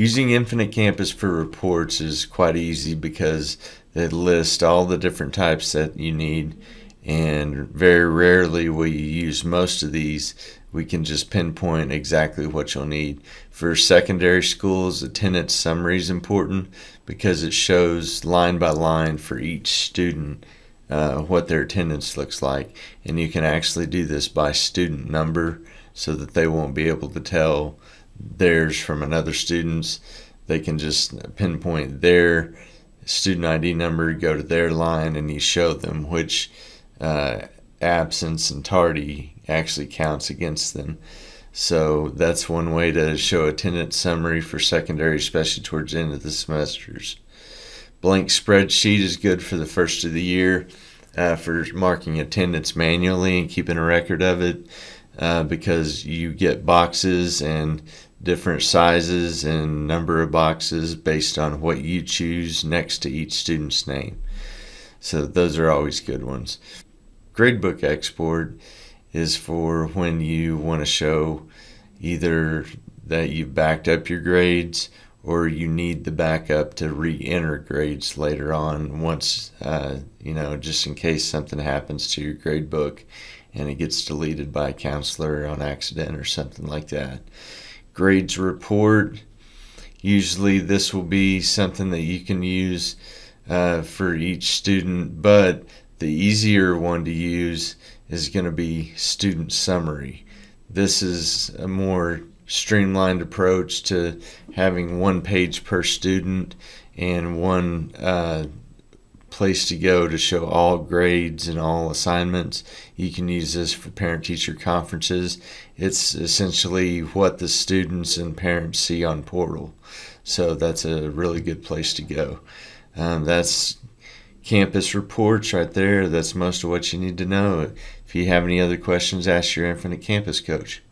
Using Infinite Campus for reports is quite easy because it lists all the different types that you need, and very rarely will you use most of these. We can just pinpoint exactly what you'll need. For secondary schools, attendance summary is important because it shows line by line for each student uh, what their attendance looks like. And you can actually do this by student number so that they won't be able to tell theirs from another student's. They can just pinpoint their student ID number, go to their line, and you show them which uh, absence and tardy actually counts against them. So that's one way to show attendance summary for secondary, especially towards the end of the semesters. Blank spreadsheet is good for the first of the year uh, for marking attendance manually and keeping a record of it uh, because you get boxes and different sizes and number of boxes based on what you choose next to each student's name. So those are always good ones. Gradebook export is for when you want to show either that you've backed up your grades or you need the backup to re-enter grades later on once uh, you know just in case something happens to your grade book and it gets deleted by a counselor on accident or something like that grades report. Usually, this will be something that you can use uh, for each student, but the easier one to use is going to be student summary. This is a more streamlined approach to having one page per student and one uh, place to go to show all grades and all assignments. You can use this for parent teacher conferences. It's essentially what the students and parents see on Portal. So that's a really good place to go. Um, that's campus reports right there. That's most of what you need to know. If you have any other questions, ask your Infinite Campus coach.